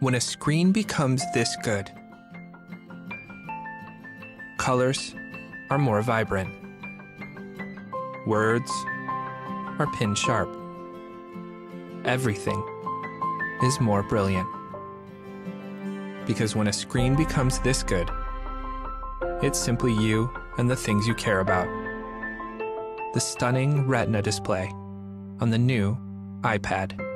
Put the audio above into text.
when a screen becomes this good. Colors are more vibrant. Words are pin sharp. Everything is more brilliant. Because when a screen becomes this good, it's simply you and the things you care about. The stunning Retina display on the new iPad.